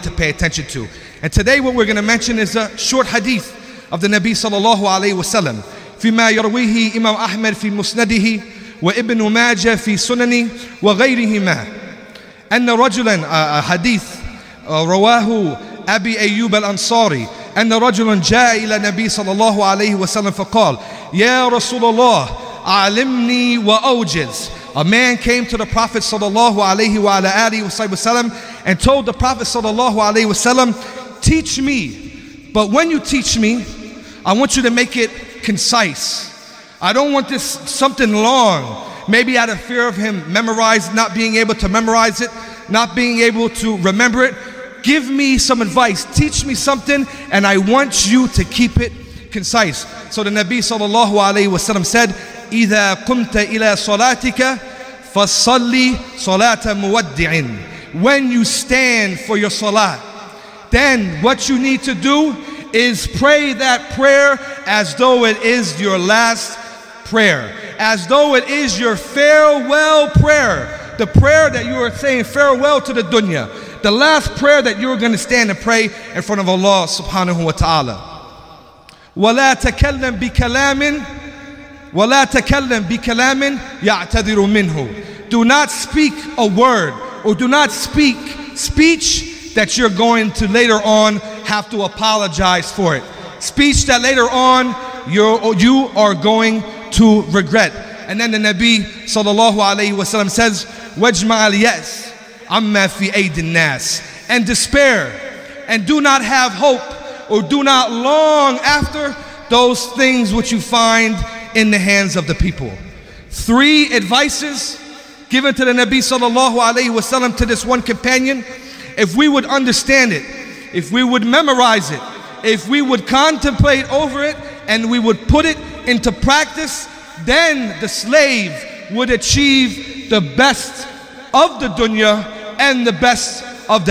to pay attention to. And today what we're going to mention is a short hadith of the Nabi sallallahu alayhi wasallam. فيما يرويه إمام أحمد في مسنده وابن ماجه في سننه وغيرهما أن رجلا حديث رواه أبي أيوب الأنصاري أن رجلا جاء إلى النبي صلى الله عليه وسلم فقال يا رسول الله علمني وأوجز A man came to the Prophet sallallahu alaihi wasallam and told the Prophet sallallahu alaihi wasallam, "Teach me, but when you teach me, I want you to make it concise. I don't want this something long. Maybe out of fear of him memorize, not being able to memorize it, not being able to remember it. Give me some advice. Teach me something, and I want you to keep it concise." So the Nabi sallallahu alaihi wasallam said. إذا قمت إلى صلاتك فصلي صلاة مودع When you stand for your salah, then what you need to do is pray that prayer as though it is your last prayer, as though it is your farewell prayer, the prayer that you are saying farewell to the dunya, the last prayer that you're going to stand and pray in front of Allah subhanahu wa ta'ala. ولا تكلم بكلام ولا تكلم بكلام يعتذر منه do not speak a word or do not speak speech that you're going to later on have to apologize for it. Speech that later on you're, you are going to regret. And then the Nabi sallallahu wasallam says al yas amma fi aydin nas. And despair. And do not have hope or do not long after those things which you find in the hands of the people. Three advices given to the Nabi sallallahu alaihi wasallam to this one companion. If we would understand it, if we would memorize it, if we would contemplate over it, and we would put it into practice, then the slave would achieve the best of the dunya and the best of the